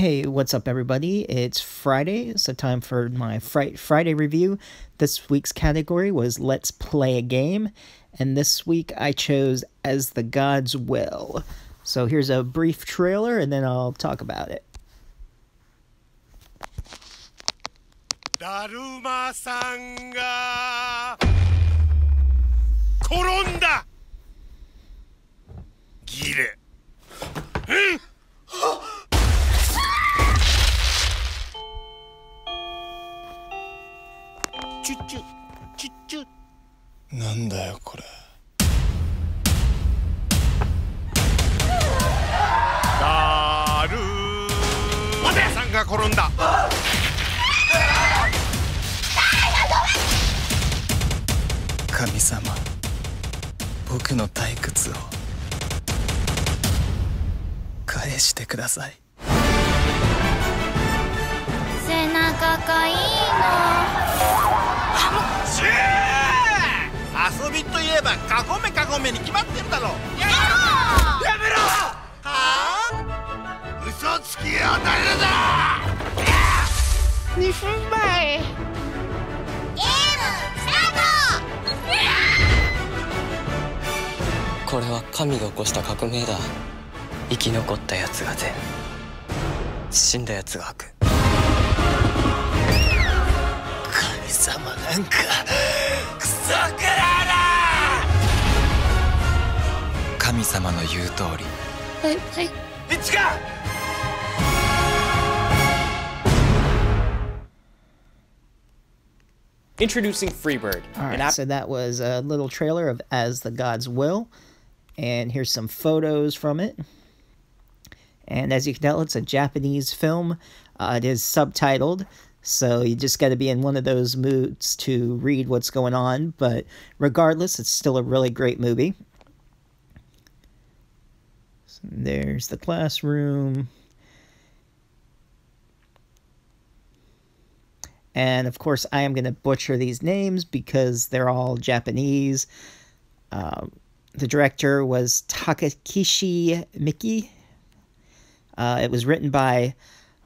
Hey, what's up, everybody? It's Friday, It's so time for my Fri- Friday review. This week's category was Let's Play a Game, and this week I chose As the Gods Will. So here's a brief trailer, and then I'll talk about it. だるチュッチュチュッチュ。なんだよこれ。だるまさんが転んだ。神様僕の退屈を返してください。背中かいいシ遊びといえばカゴメカゴメに決まってるだろややめろ！はあ？嘘つきよ誰だ2分前。のゲームスターこれは神が起こした革命だ。生き残ったやつが善。死んだやつが悪。神様なんか様の言う通りトはいはい一か Introducing Freebird, All an right, app so that was a little trailer of As the Gods Will, and here's some photos from it. And as you can tell, it's a Japanese film. Uh, it is subtitled, so you just got to be in one of those moods to read what's going on. But regardless, it's still a really great movie. There's the classroom. And of course, I am going to butcher these names because they're all Japanese. Um, the director was Takakishi Miki. Uh, it was written by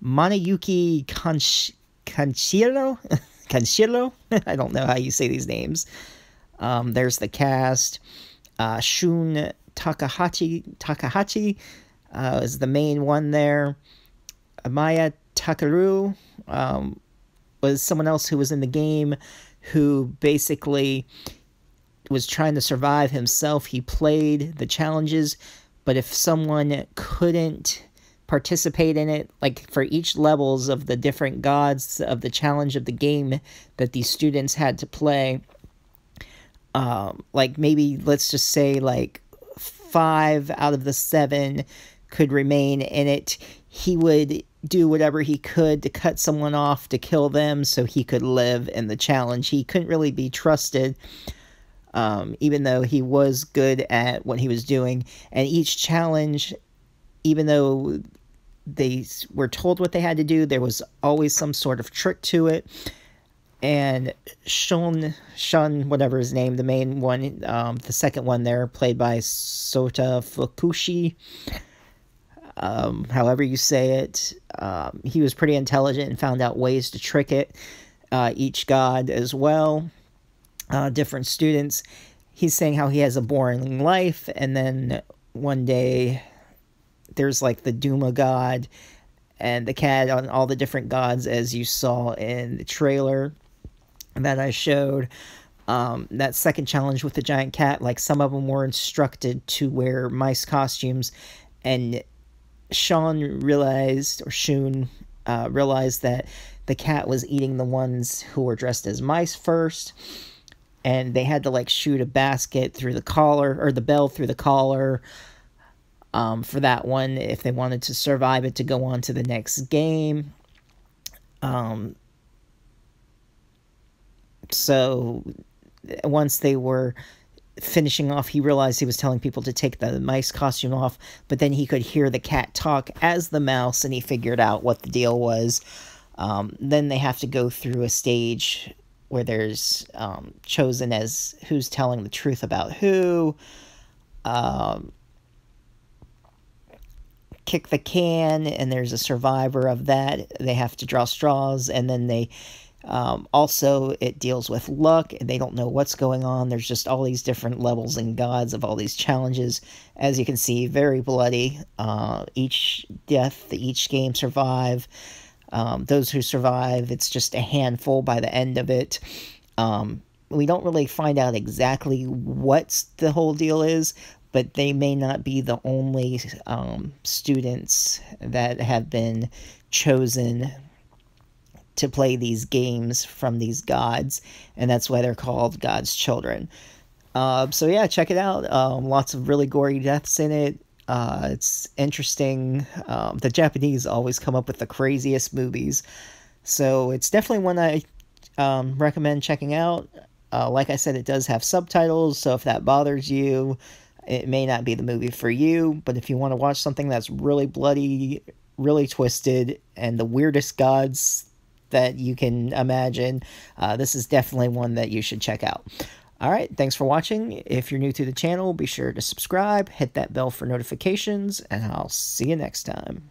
Manayuki Kansh- Kanshiro. Kanshiro? I don't know how you say these names. Um, there's the cast. Uh, Shun Takahashi Takahashi uh, is the main one there. Amaya Takaru um, was someone else who was in the game who basically was trying to survive himself. He played the challenges, but if someone couldn't participate in it, like for each levels of the different gods of the challenge of the game that these students had to play, um, like maybe let's just say like five out of the seven could remain in it, he would do whatever he could to cut someone off to kill them so he could live in the challenge. He couldn't really be trusted, um, even though he was good at what he was doing. And each challenge, even though they were told what they had to do, there was always some sort of trick to it. And Shun, Shun, whatever his name, the main one, um, the second one there, played by Sota Fukushi um, however you say it. Um, he was pretty intelligent and found out ways to trick it. Uh, each god as well, uh, different students. He's saying how he has a boring life, and then one day there's like the Daruma god and the cat on all the different gods, as you saw in the trailer that I showed. Um, that second challenge with the giant cat, like some of them were instructed to wear mice costumes, and Sean realized, or Shun uh, realized that the cat was eating the ones who were dressed as mice first, and they had to like shoot a basket through the collar or the bell through the collar. Um, for that one, if they wanted to survive it to go on to the next game. Um, so once they were finishing off, he realized he was telling people to take the mice costume off, but then he could hear the cat talk as the mouse, and he figured out what the deal was. Um, then they have to go through a stage where there's um, chosen as who's telling the truth about who. Um, kick the can, and there's a survivor of that. They have to draw straws, and then they um, also, it deals with luck, and they don't know what's going on. There's just all these different levels and gods of all these challenges. As you can see, very bloody. Uh, each death, each game survive. Um, those who survive, it's just a handful by the end of it. Um, we don't really find out exactly what the whole deal is, but they may not be the only um, students that have been chosen to play these games from these gods, and that's why they're called God's children. Uh, so yeah, check it out. Um, lots of really gory deaths in it. Uh, it's interesting. Um, the Japanese always come up with the craziest movies, so it's definitely one I um, recommend checking out. Uh, like I said, it does have subtitles, so if that bothers you, it may not be the movie for you. But if you want to watch something that's really bloody, really twisted, and the weirdest gods that you can imagine, uh, this is definitely one that you should check out. All right, thanks for watching. If you're new to the channel, be sure to subscribe, hit that bell for notifications, and I'll see you next time.